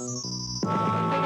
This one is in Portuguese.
Música